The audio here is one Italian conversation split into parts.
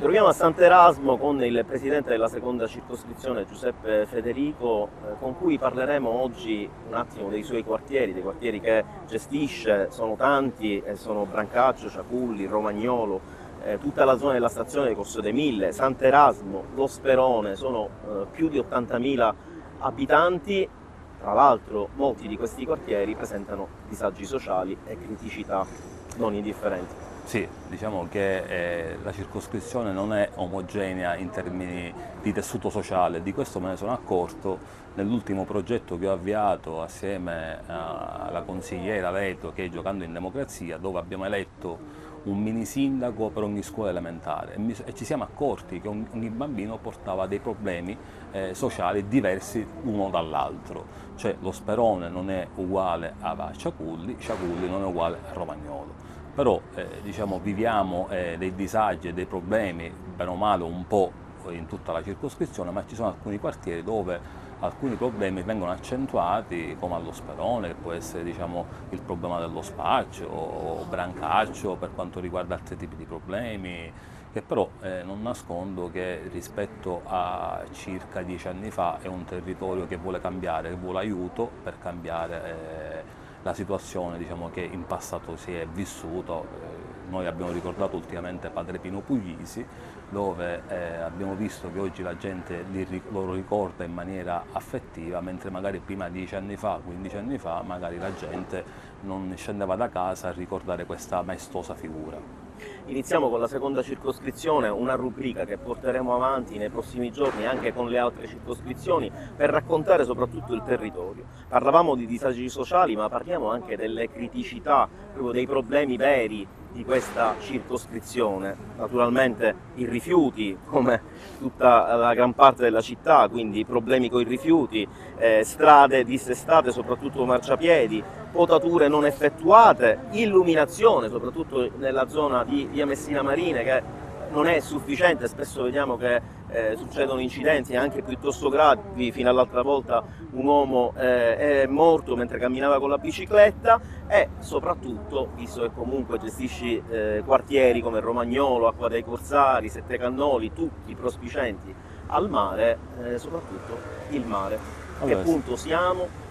Ci troviamo a Sant'Erasmo con il presidente della seconda circoscrizione Giuseppe Federico, eh, con cui parleremo oggi un attimo dei suoi quartieri, dei quartieri che gestisce, sono tanti, sono Brancaccio, Ciaculli, Romagnolo, eh, tutta la zona della stazione di Corso dei Mille, Sant'Erasmo, Lo Sperone, sono eh, più di 80.000 abitanti, tra l'altro molti di questi quartieri presentano disagi sociali e criticità non indifferenti. Sì, diciamo che eh, la circoscrizione non è omogenea in termini di tessuto sociale, di questo me ne sono accorto nell'ultimo progetto che ho avviato assieme alla consigliera Leto che è Giocando in Democrazia, dove abbiamo eletto un mini sindaco per ogni scuola elementare. E, ci siamo accorti che ogni, ogni bambino portava dei problemi eh, sociali diversi uno dall'altro, cioè lo Sperone non è uguale a Ciaculli, Ciaculli non è uguale a Romagnolo però eh, diciamo, viviamo eh, dei disagi e dei problemi, bene o male un po' in tutta la circoscrizione, ma ci sono alcuni quartieri dove alcuni problemi vengono accentuati come allo Sperone, che può essere diciamo, il problema dello spaccio o brancaccio per quanto riguarda altri tipi di problemi, che però eh, non nascondo che rispetto a circa dieci anni fa è un territorio che vuole cambiare, che vuole aiuto per cambiare eh, la situazione diciamo, che in passato si è vissuto. Eh, noi abbiamo ricordato ultimamente Padre Pino Puglisi, dove eh, abbiamo visto che oggi la gente li, lo ricorda in maniera affettiva, mentre magari prima dieci anni fa, 15 anni fa, magari la gente non scendeva da casa a ricordare questa maestosa figura. Iniziamo con la seconda circoscrizione, una rubrica che porteremo avanti nei prossimi giorni anche con le altre circoscrizioni per raccontare soprattutto il territorio. Parlavamo di disagi sociali ma parliamo anche delle criticità, dei problemi veri di questa circoscrizione. Naturalmente i rifiuti, come tutta la gran parte della città, quindi problemi con i rifiuti, eh, strade dissestate, soprattutto marciapiedi, potature non effettuate, illuminazione, soprattutto nella zona di via Messina Marine che non è sufficiente, spesso vediamo che eh, succedono incidenti anche piuttosto gravi, fino all'altra volta un uomo eh, è morto mentre camminava con la bicicletta e soprattutto, visto che comunque gestisci eh, quartieri come Romagnolo, Acqua dei Corsari, Sette Cannoli, tutti prospicenti al mare, eh, soprattutto il mare. A che punto siamo?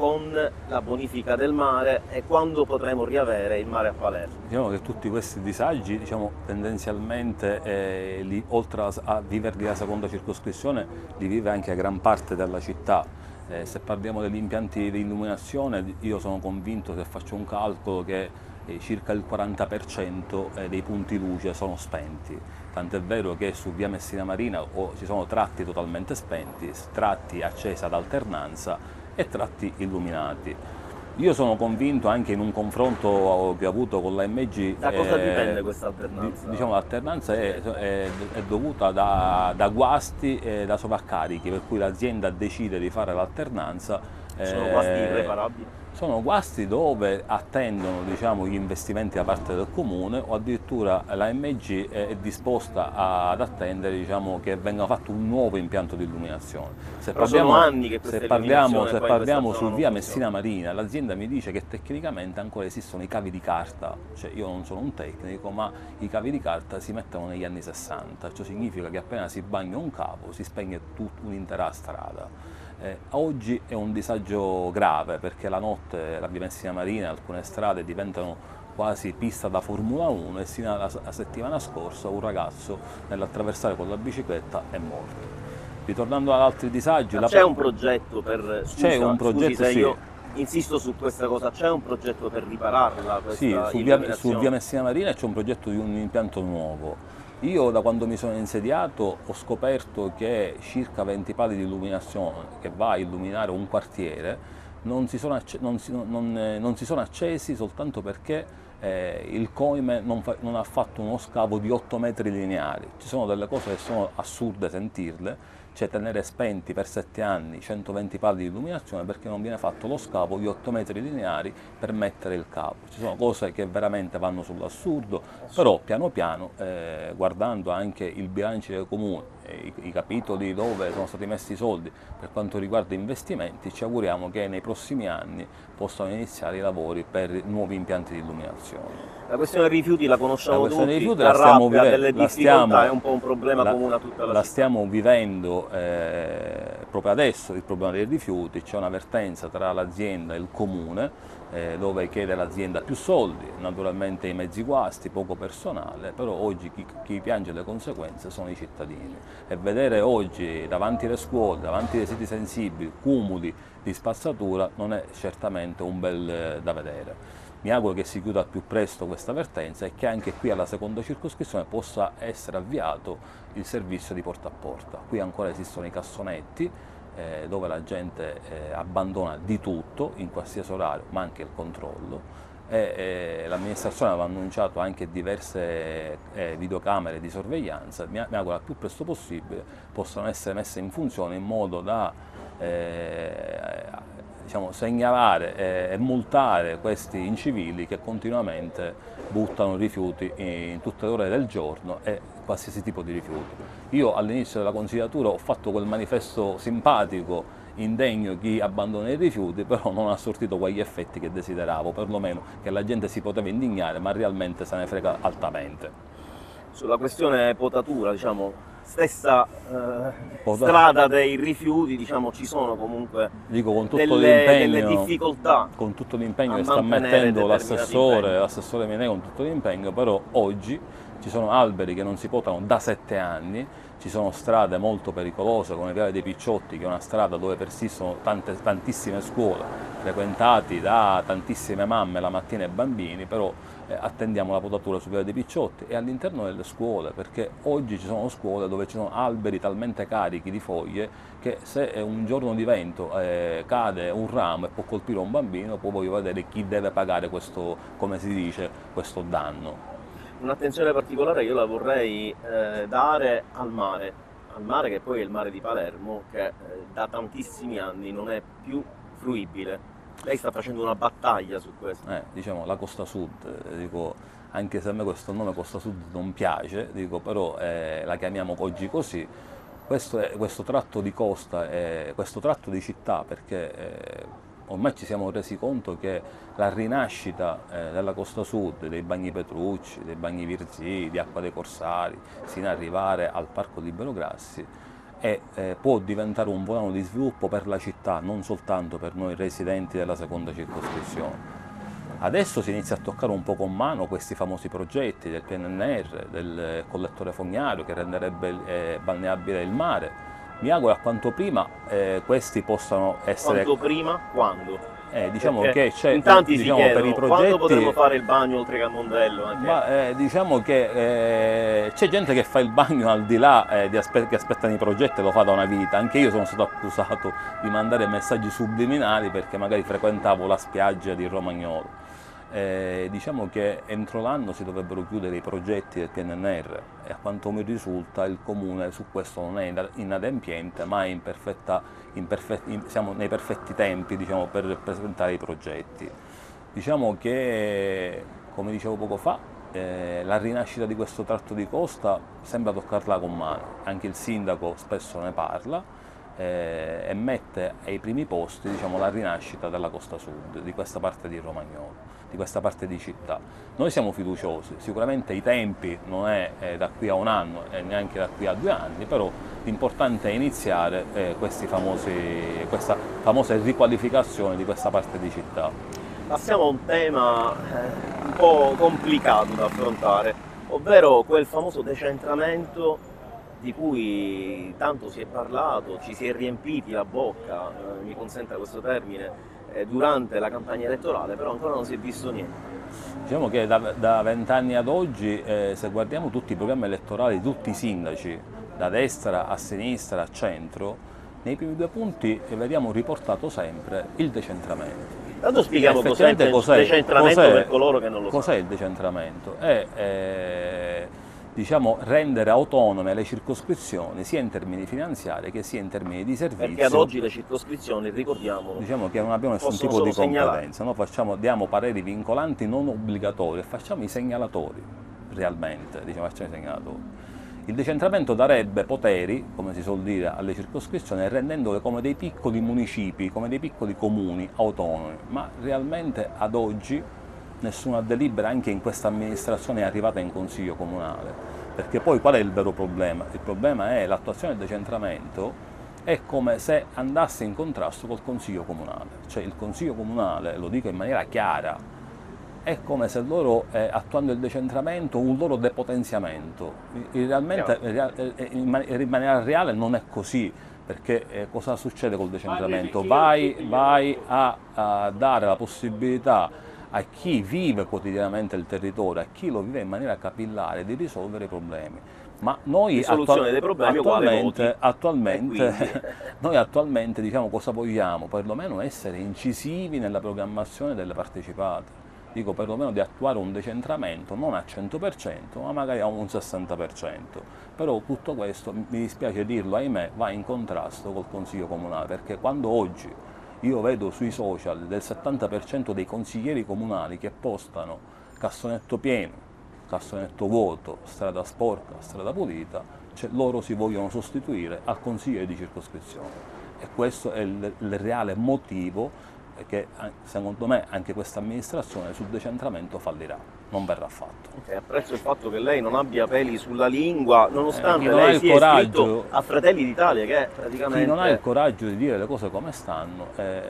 Con la bonifica del mare e quando potremo riavere il mare a Palermo. Diciamo che tutti questi disagi, diciamo, tendenzialmente, eh, li, oltre a, a viverli la seconda circoscrizione, li vive anche gran parte della città. Eh, se parliamo degli impianti di illuminazione, io sono convinto, se faccio un calcolo, che eh, circa il 40% eh, dei punti luce sono spenti. Tant'è vero che su via Messina Marina o ci sono tratti totalmente spenti, tratti accesi ad alternanza e tratti illuminati. Io sono convinto anche in un confronto che ho avuto con l'AMG... Da cosa eh, dipende questa alternanza? Diciamo l'alternanza è, è, è, dovuta da, da guasti e da sovraccarichi, per cui l'azienda decide di fare l'alternanza. Sono eh, guasti irreparabili? sono guasti dove attendono diciamo, gli investimenti da parte del comune o addirittura l'AMG è disposta ad attendere diciamo, che venga fatto un nuovo impianto di illuminazione. Se Però parliamo, anni che se parliamo, se parliamo su via Messina Marina, l'azienda mi dice che tecnicamente ancora esistono i cavi di carta, cioè io non sono un tecnico, ma i cavi di carta si mettono negli anni 60, ciò significa che appena si bagna un cavo si spegne tutta un'intera strada. Eh, oggi è un disagio grave perché la notte la Bimessina Marina, alcune strade diventano quasi pista da Formula 1 e sino alla, la settimana scorsa un ragazzo nell'attraversare con la bicicletta è morto. Ritornando ad altri disagi... C'è un progetto per... C'è un progetto, sì. io insisto su questa cosa, c'è un progetto per ripararla? Sì, su via, su via Messina Marina c'è un progetto di un impianto nuovo io da quando mi sono insediato ho scoperto che circa 20 pali di illuminazione che va a illuminare un quartiere non si sono, non si, non, eh, non si sono accesi soltanto perché eh, il Coime non, fa, non, ha fatto uno scavo di 8 metri lineari. Ci sono delle cose che sono assurde sentirle, cioè tenere spenti per sette anni 120 pali di illuminazione perché non viene fatto lo scavo di 8 metri lineari per mettere il cavo. Ci sono cose che veramente vanno sull'assurdo, però piano piano, eh, guardando anche il bilancio del comune, i, i, capitoli dove sono stati messi i soldi per quanto riguarda investimenti, ci auguriamo che nei prossimi anni possano iniziare i lavori per nuovi impianti di illuminazione. La questione dei rifiuti la conosciamo la tutti, dei rifiuti la, stiamo vivendo, la stiamo, è un po' un problema la, comune a tutta la, la stiamo vivendo eh, proprio adesso, il problema dei rifiuti, c'è un'avvertenza tra l'azienda e il comune eh, dove chiede l'azienda più soldi, naturalmente i mezzi guasti, poco personale, però oggi chi, chi, piange le conseguenze sono i cittadini. E vedere oggi davanti alle scuole, davanti ai siti sensibili, cumuli di spazzatura non è certamente un bel eh, da vedere. Mi auguro che si chiuda al più presto questa vertenza e che anche qui alla seconda circoscrizione possa essere avviato il servizio di porta a porta. Qui ancora esistono i cassonetti, eh, dove la gente eh, abbandona di tutto in qualsiasi orario, ma anche il controllo. E, l'amministrazione aveva annunciato anche diverse eh, videocamere di sorveglianza, mi, mi auguro al più presto possibile possano essere messe in funzione in modo da eh, diciamo, segnalare e multare questi incivili che continuamente buttano rifiuti in tutte le ore del giorno e qualsiasi tipo di rifiuto. Io all'inizio della consigliatura ho fatto quel manifesto simpatico indegno chi abbandona i rifiuti, però non ha sortito quegli effetti che desideravo, perlomeno che la gente si poteva indignare, ma realmente se ne frega altamente. Sulla questione potatura, diciamo, stessa eh, strada dei rifiuti, diciamo, ci sono comunque Dico, con tutto delle, delle difficoltà. Con tutto l'impegno che sta mettendo l'assessore, l'assessore Minei con tutto l'impegno, però oggi ci sono alberi che non si potano da sette anni, ci sono strade molto pericolose come Viale dei Picciotti che è una strada dove persistono tante, tantissime scuole frequentate da tantissime mamme la mattina e bambini, però attendiamo la potatura su Viale dei Picciotti e all'interno delle scuole perché oggi ci sono scuole dove ci sono alberi talmente carichi di foglie che se un giorno di vento eh, cade un ramo e può colpire un bambino poi voglio vedere chi deve pagare questo, come si dice, questo danno un'attenzione particolare io la vorrei eh, dare al mare, al mare che poi è il mare di Palermo, che eh, da tantissimi anni non è più fruibile. Lei sta facendo una battaglia su questo. Eh, diciamo la Costa Sud, eh, dico, anche se a me questo nome Costa Sud non piace, dico, però eh, la chiamiamo oggi così. Questo, è, questo tratto di costa, questo tratto di città, perché eh, ormai ci siamo resi conto che la rinascita eh, della costa sud, dei bagni Petrucci, dei bagni Virzì, di Acqua dei Corsari, sino ad arrivare al Parco Libero Grassi, è, eh, può diventare un volano di sviluppo per la città, non soltanto per noi residenti della seconda circoscrizione. Adesso si inizia a toccare un po' con mano questi famosi progetti del PNNR, del collettore fognario che renderebbe eh, balneabile il mare, mi auguro a quanto prima eh, questi possano essere... Quanto prima? Quando? Eh, diciamo Perché che c'è in tanti diciamo, si chiedono, per i progetti quando potremo fare il bagno oltre che al Mondello anche? Ma, eh, diciamo che eh, c'è gente che fa il bagno al di là eh, di aspe che aspettano i progetti e lo fa da una vita anche io sono stato accusato di mandare messaggi subliminali perché magari frequentavo la spiaggia di Romagnolo eh, diciamo che entro l'anno si dovrebbero chiudere i progetti del PNR e a quanto mi risulta il Comune su questo non è inadempiente ma è in perfetta, in perfetti, in, siamo nei perfetti tempi diciamo, per presentare i progetti. Diciamo che, come dicevo poco fa, eh, la rinascita di questo tratto di costa sembra toccarla con mano, anche il sindaco spesso ne parla eh, e mette ai primi posti diciamo, la rinascita della costa sud, di questa parte di Romagnolo di questa parte di città. Noi siamo fiduciosi, sicuramente i tempi non è eh, da qui a un anno e neanche da qui a due anni, però l'importante è iniziare eh, famosi, questa famosa riqualificazione di questa parte di città. Passiamo a un tema eh, un po' complicato da affrontare, ovvero quel famoso decentramento di cui tanto si è parlato, ci si è riempiti la bocca, eh, mi consenta questo termine, durante la campagna elettorale, però ancora non si è visto niente. Diciamo che da vent'anni ad oggi, eh, se guardiamo tutti i programmi elettorali di tutti i sindaci, da destra a sinistra a centro, nei primi due punti vediamo riportato sempre il decentramento. Tanto spieghiamo cos'è il decentramento cos'è, per coloro che non lo sanno. Cos'è il decentramento? È, eh, diciamo, rendere autonome le circoscrizioni sia in termini finanziari che sia in termini di servizio. Perché ad oggi le circoscrizioni, ricordiamolo, diciamo che non abbiamo nessun tipo di competenza, noi facciamo, diamo pareri vincolanti non obbligatori facciamo i segnalatori realmente, diciamo, facciamo i segnalatori. Il decentramento darebbe poteri, come si suol dire, alle circoscrizioni rendendole come dei piccoli municipi, come dei piccoli comuni autonomi, ma realmente ad oggi nessuna delibera anche in questa amministrazione è arrivata in consiglio comunale, perché poi qual è il vero problema? Il problema è l'attuazione del decentramento è come se andasse in contrasto col consiglio comunale, cioè il consiglio comunale, lo dico in maniera chiara, è come se loro, eh, attuando il decentramento, un loro depotenziamento. Realmente, in maniera reale non è così, perché eh, cosa succede col decentramento? Vai, vai a, a dare la possibilità a chi vive quotidianamente il territorio, a chi lo vive in maniera capillare, di risolvere i problemi. Ma noi attual attualmente, attualmente, noi attualmente diciamo cosa vogliamo? Perlomeno essere incisivi nella programmazione delle partecipate. Dico perlomeno di attuare un decentramento non al 100% ma magari a un 60%. Però tutto questo, mi dispiace dirlo, ahimè, va in contrasto col Consiglio Comunale perché quando oggi io vedo sui social del 70% dei consiglieri comunali che postano cassonetto pieno, cassonetto vuoto, strada sporca, strada pulita, cioè loro si vogliono sostituire al consigliere di circoscrizione. E questo è il, il reale motivo che secondo me anche questa amministrazione sul decentramento fallirà non verrà fatto. Okay, apprezzo il fatto che lei non abbia peli sulla lingua, nonostante eh, lei sia coraggio, a Fratelli d'Italia, che praticamente... Chi non ha il coraggio di dire le cose come stanno, eh,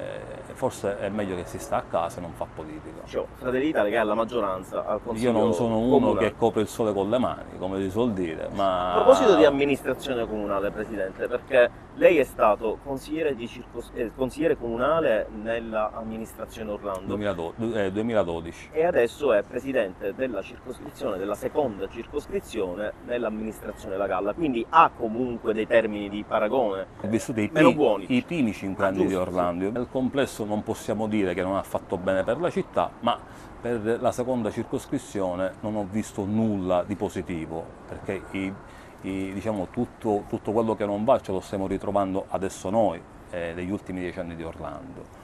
forse è meglio che si sta a casa e non fa politica. Cioè, Fratelli d'Italia che ha la maggioranza al Consiglio Io non sono uno comunale. che copre il sole con le mani, come si suol dire, ma... A proposito di amministrazione comunale, Presidente, perché lei è stato consigliere, circos... eh, consigliere comunale nell'amministrazione Orlando. 2012, eh, 2012. E adesso è Presidente presidente della circoscrizione, della seconda circoscrizione nell'amministrazione La Galla, quindi ha comunque dei termini di paragone Ho vissuto i, meno buoni. i primi cinque anni giusto, di Orlando. Sì. Nel complesso non possiamo dire che non ha fatto bene per la città, ma per la seconda circoscrizione non ho visto nulla di positivo, perché i, i, diciamo, tutto, tutto, quello che non va ce lo stiamo ritrovando adesso noi, eh, negli ultimi dieci anni di Orlando.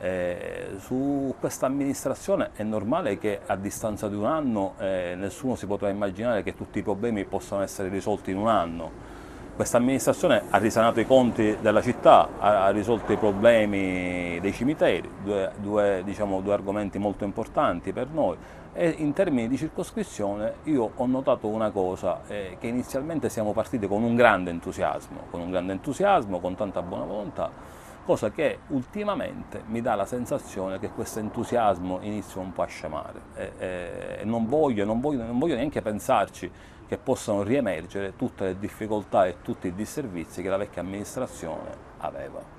Eh, su questa amministrazione è normale che a distanza di un anno eh, nessuno si potrà immaginare che tutti i problemi possano essere risolti in un anno. Questa amministrazione ha risanato i conti della città, ha, ha risolto i problemi dei cimiteri, due, due, diciamo, due argomenti molto importanti per noi e in termini di circoscrizione io ho notato una cosa, eh, che inizialmente siamo partiti con un grande entusiasmo, con un grande entusiasmo, con tanta buona volontà, cosa che ultimamente mi dà la sensazione che questo entusiasmo inizia un po' a scemare e, e, e non, voglio, non, voglio, non, voglio, neanche pensarci che possano riemergere tutte le difficoltà e tutti i disservizi che la vecchia amministrazione aveva.